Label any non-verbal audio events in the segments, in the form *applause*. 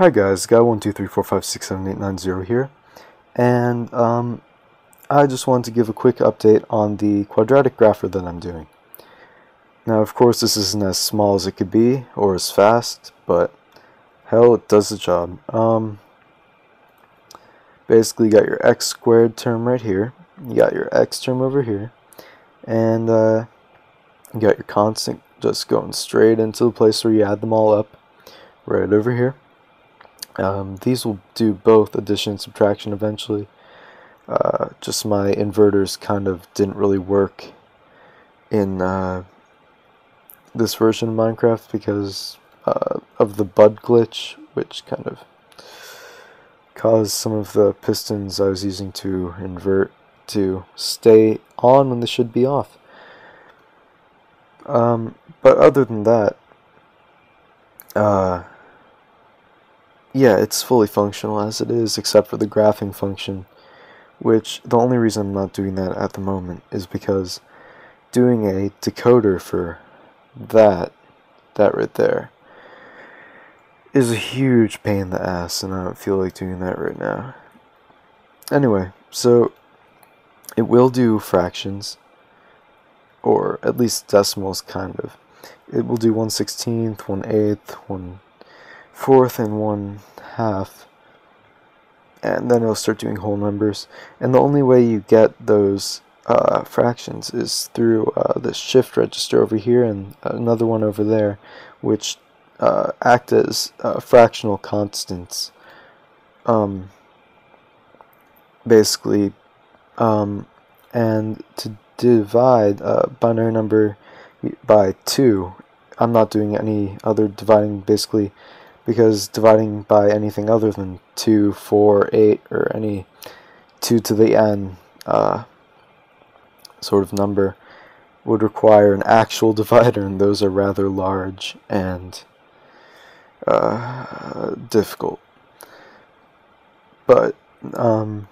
Hi guys, guy one two three four five six seven eight nine zero here, and um, I just wanted to give a quick update on the quadratic grapher that I'm doing. Now, of course, this isn't as small as it could be or as fast, but hell, it does the job. Um, basically, you got your x squared term right here, you got your x term over here, and uh, you got your constant just going straight into the place where you add them all up, right over here. Um, these will do both addition and subtraction eventually. Uh, just my inverters kind of didn't really work in uh, this version of Minecraft because uh, of the bud glitch, which kind of caused some of the pistons I was using to invert to stay on when they should be off. Um, but other than that, uh, yeah, it's fully functional as it is, except for the graphing function, which the only reason I'm not doing that at the moment is because doing a decoder for that, that right there, is a huge pain in the ass, and I don't feel like doing that right now. Anyway, so it will do fractions, or at least decimals, kind of. It will do 1 16th, 1 8th, 1 fourth, and 1 half. And then it'll start doing whole numbers. And the only way you get those uh, fractions is through uh, this shift register over here and another one over there, which uh, act as uh, fractional constants. Um, basically, um, and to divide a binary number by 2, I'm not doing any other dividing basically because dividing by anything other than 2, 4, 8, or any 2 to the n uh, sort of number would require an actual *laughs* divider, and those are rather large and uh, difficult. But, um,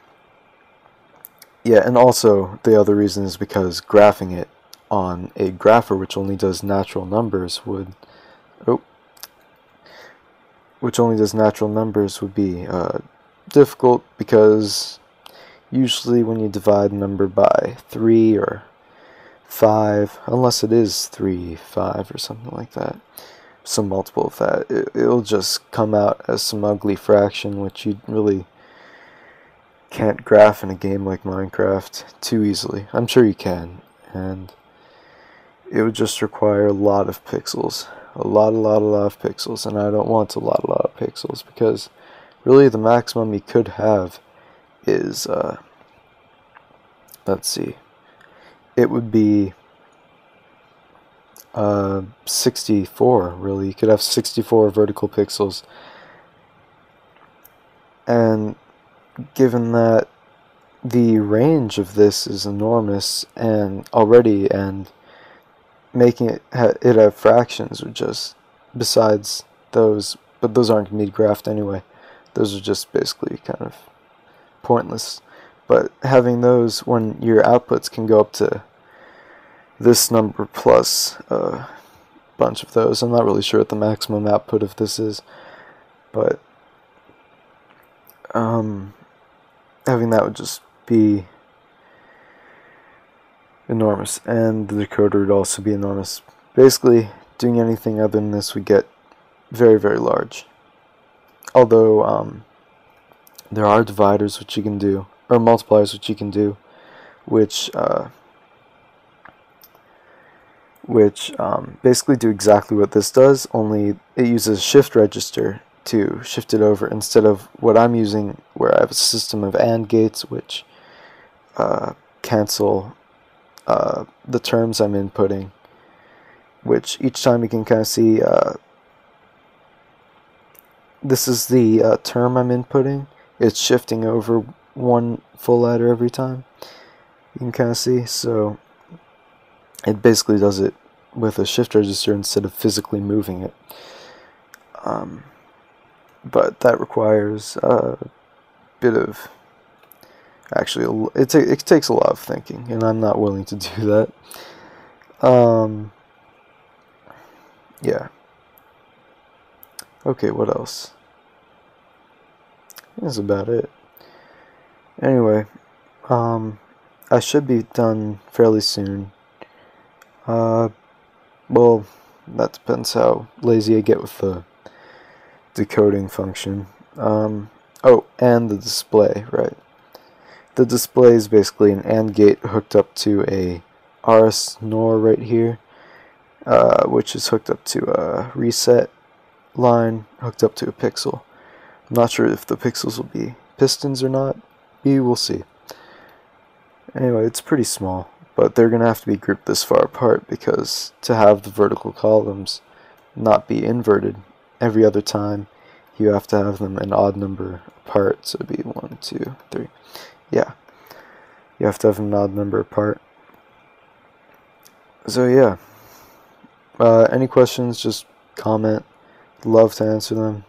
yeah, and also the other reason is because graphing it on a grapher which only does natural numbers would, oh, which only does natural numbers would be uh, difficult because usually when you divide a number by 3 or 5, unless it is 3, 5 or something like that, some multiple of that, it, it'll just come out as some ugly fraction which you really can't graph in a game like Minecraft too easily. I'm sure you can, and it would just require a lot of pixels. A lot, a lot, a lot of pixels, and I don't want a lot, a lot of pixels, because really the maximum you could have is, uh, let's see, it would be uh, 64, really. You could have 64 vertical pixels. And given that the range of this is enormous and already and making it it have fractions or just besides those but those aren't going to be graphed anyway. Those are just basically kind of pointless. But having those when your outputs can go up to this number plus a bunch of those I'm not really sure what the maximum output of this is but um, having that would just be enormous, and the decoder would also be enormous. Basically, doing anything other than this would get very, very large. Although, um, there are dividers which you can do, or multipliers which you can do, which, uh, which um, basically do exactly what this does, only it uses shift register to shift it over instead of what I'm using where I have a system of AND gates which uh, cancel uh, the terms I'm inputting, which each time you can kind of see uh, this is the uh, term I'm inputting. It's shifting over one full letter every time. You can kind of see. So it basically does it with a shift register instead of physically moving it. Um, but that requires a bit of Actually, it, it takes a lot of thinking, and I'm not willing to *laughs* do that. Um, yeah. Okay, what else? that's about it. Anyway, um, I should be done fairly soon. Uh, well, that depends how lazy I get with the decoding function. Um, oh, and the display, right. The display is basically an AND gate hooked up to a RS NOR right here, uh, which is hooked up to a reset line hooked up to a pixel. I'm not sure if the pixels will be pistons or not. We will see. Anyway, it's pretty small, but they're going to have to be grouped this far apart because to have the vertical columns not be inverted every other time, you have to have them an odd number apart. So it'd be one, two, three. Yeah. You have to have an odd number apart. So yeah. Uh, any questions, just comment. Love to answer them.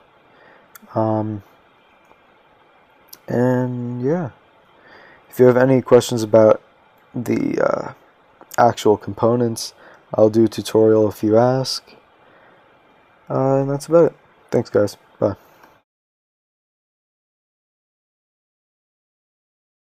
Um, and yeah. If you have any questions about the uh, actual components, I'll do a tutorial if you ask. Uh, and that's about it. Thanks, guys.